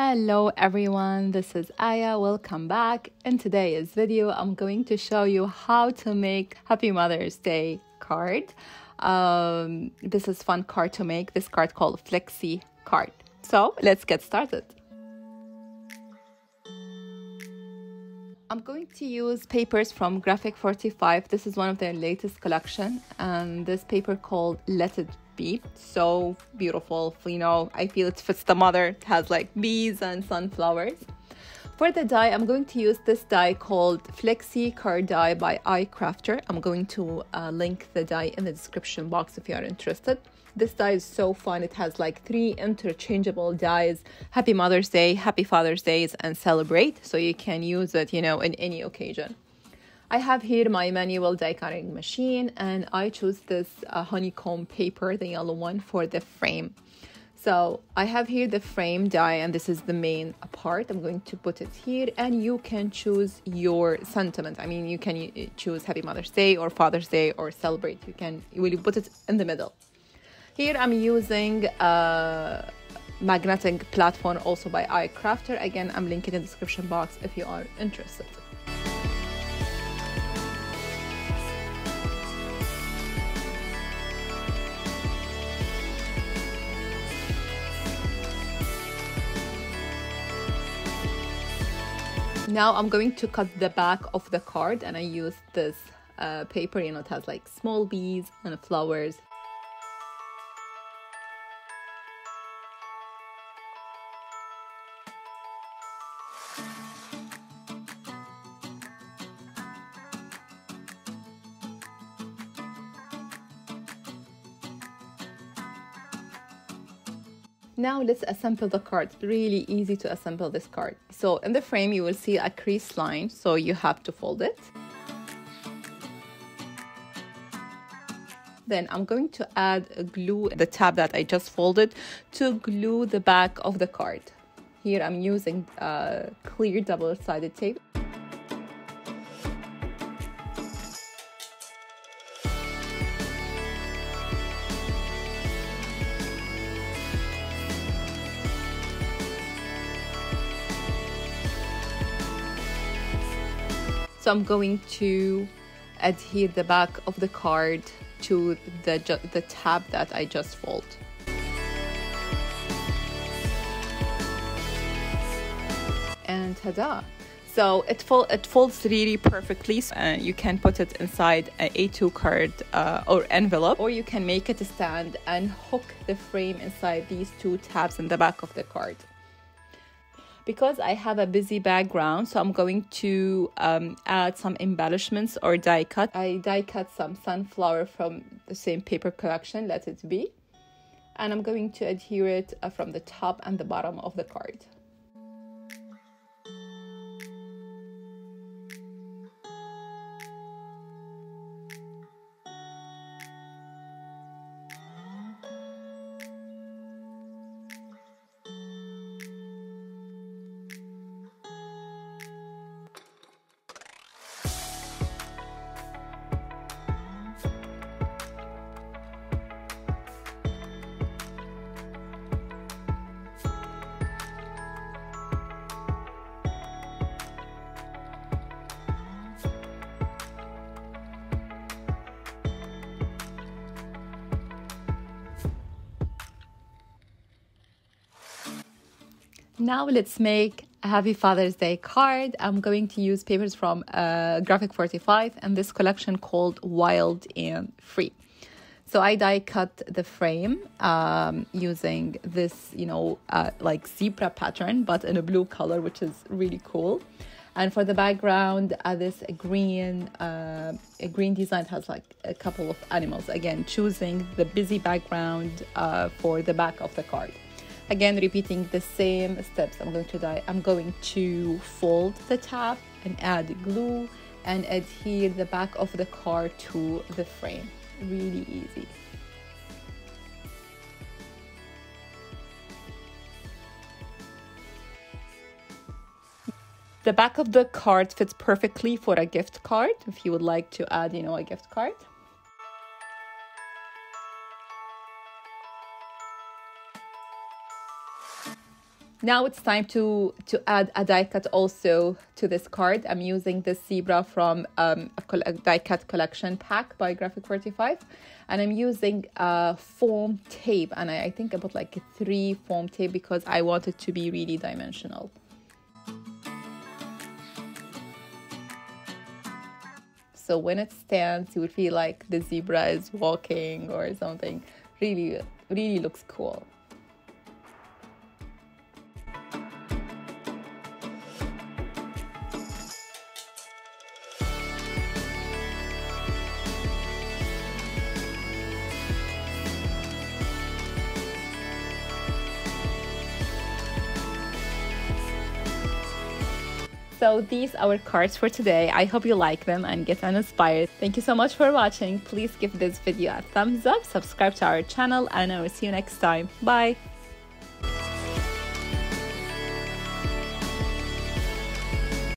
Hello everyone, this is Aya. Welcome back. In today's video, I'm going to show you how to make Happy Mother's Day card. Um, this is fun card to make. This card called Flexi card. So let's get started. I'm going to use papers from Graphic 45. This is one of their latest collection and this paper called Let It Bee. So beautiful. You know, I feel it fits the mother. It has like bees and sunflowers. For the die, I'm going to use this die called Flexi Card Die by iCrafter. I'm going to uh, link the die in the description box if you are interested. This die is so fun. It has like three interchangeable dies. Happy Mother's Day, Happy Father's Days, and Celebrate. So you can use it, you know, in any occasion. I have here my manual die cutting machine and I chose this uh, honeycomb paper, the yellow one, for the frame. So I have here the frame die and this is the main part. I'm going to put it here and you can choose your sentiment. I mean, you can choose Happy Mother's Day or Father's Day or Celebrate. You can, you put it in the middle. Here I'm using a magnetic platform also by iCrafter. Again, I'm linking in the description box if you are interested. Now I'm going to cut the back of the card and I use this uh, paper, you know, it has like small bees and flowers. Now let's assemble the card. Really easy to assemble this card. So in the frame you will see a crease line, so you have to fold it. Then I'm going to add a glue the tab that I just folded to glue the back of the card. Here I'm using uh, clear double-sided tape. So I'm going to adhere the back of the card to the, the tab that I just fold. And ta-da! So it, fold, it folds really perfectly. Uh, you can put it inside an A2 card uh, or envelope, or you can make it a stand and hook the frame inside these two tabs in the back of the card because I have a busy background, so I'm going to um, add some embellishments or die cut. I die cut some sunflower from the same paper collection, let it bee. And I'm going to adhere it uh, from the top and the bottom of the card. Now let's make a Happy Father's Day card. I'm going to use papers from uh, Graphic 45 and this collection called Wild and Free. So I die cut the frame um, using this, you know, uh, like zebra pattern, but in a blue color, which is really cool. And for the background, uh, this green, uh, green design has like a couple of animals. Again, choosing the busy background uh, for the back of the card again repeating the same steps. I'm going to die. I'm going to fold the tab and add glue and adhere the back of the card to the frame. Really easy. The back of the card fits perfectly for a gift card. If you would like to add you know a gift card now it's time to to add a die cut also to this card. I'm using this zebra from um, a, die cut collection pack by graphic 45 and i'm using a foam tape. And I, I think i put like three foam tape because i want it to be really dimensional. So when it stands you would feel like the zebra is walking or something. Really really looks cool So these are our cards for today. I hope you like them and get inspired. Thank you so much for watching. Please give this video a thumbs up, subscribe to our channel, and I will see you next time. Bye!